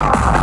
you